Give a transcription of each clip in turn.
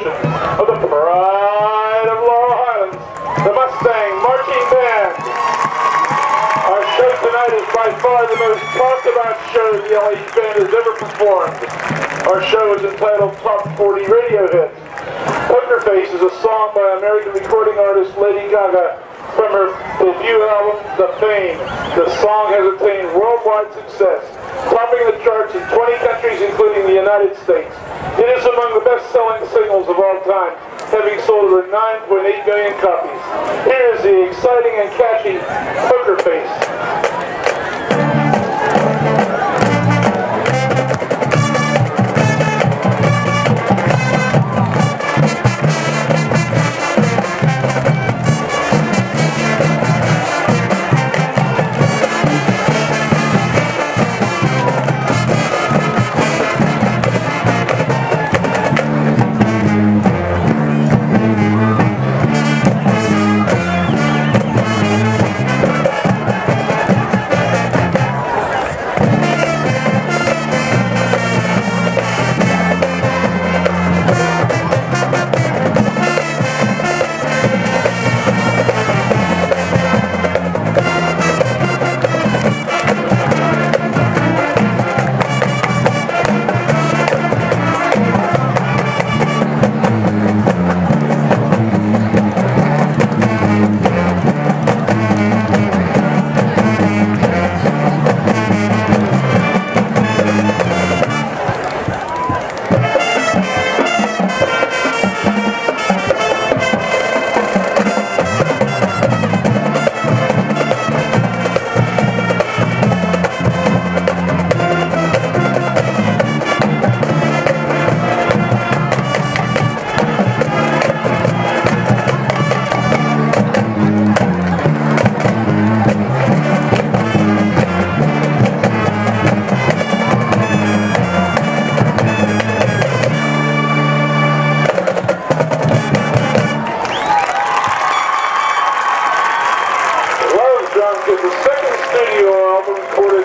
tradition of the pride of Laurel Highlands, the Mustang Marching Band. Our show tonight is by far the most talked about show the LH Band has ever performed. Our show is entitled Top 40 Radio Hits. Poker Face is a song by American recording artist Lady Gaga from her debut album, The Fame. The song has attained worldwide success, topping the charts in 20 countries including the United States. It is among the best-selling singles of all time, having sold over 9.8 million copies. Here is the exciting and catchy Poker Face.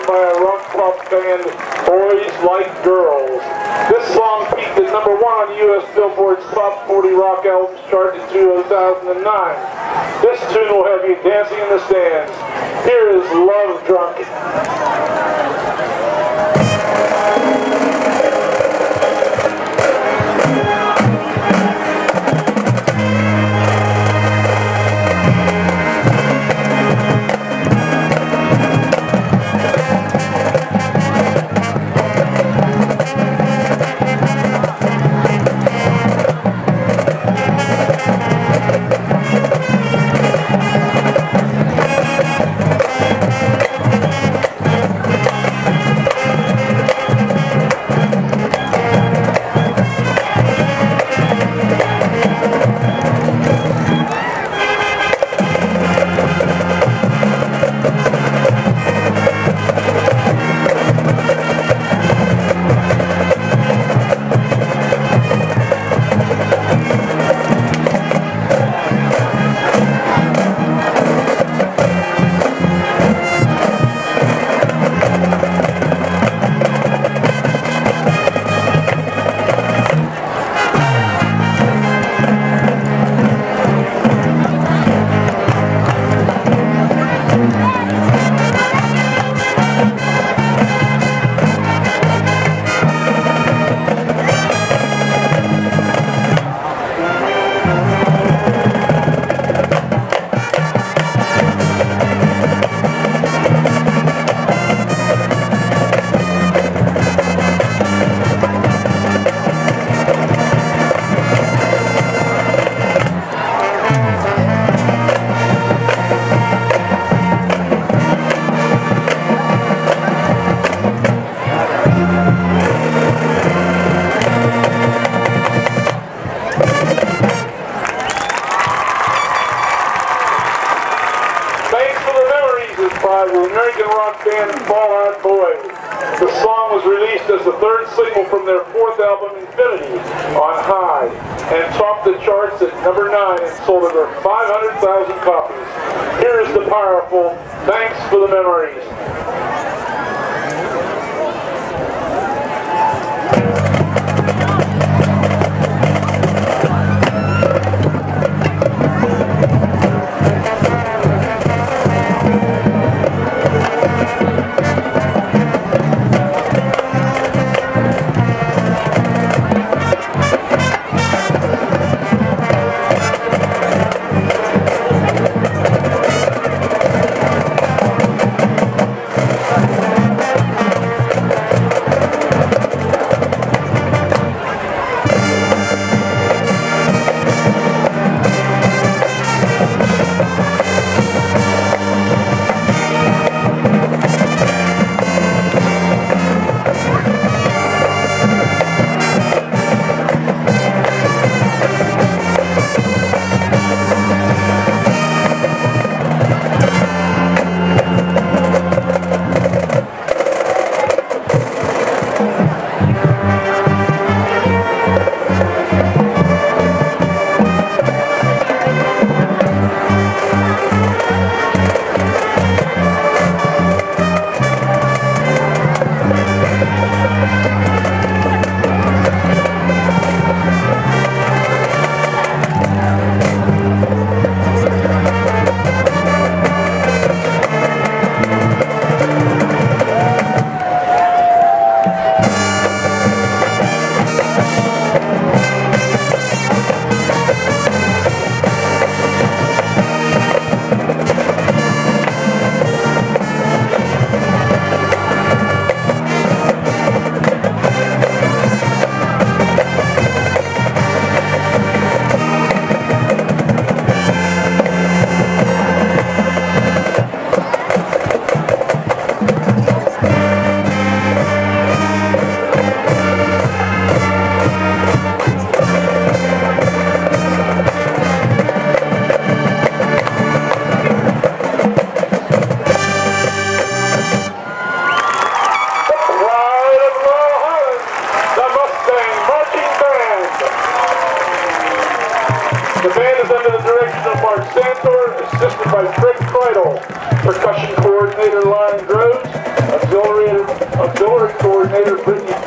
By a rock pop band, Boys Like Girls. This song peaked at number one on the U.S. Billboard's Top 40 Rock Albums chart in 2009. This tune will have you dancing in the stands. Here is Love Drunk. The song was released as the third single from their fourth album, Infinity, on High, and topped the charts at number 9 and sold over 500,000 copies. Here is the powerful Thanks for the Memories. Percussion Coordinator Lyon Groves, Auxiliary, Auxiliary Coordinator Brittany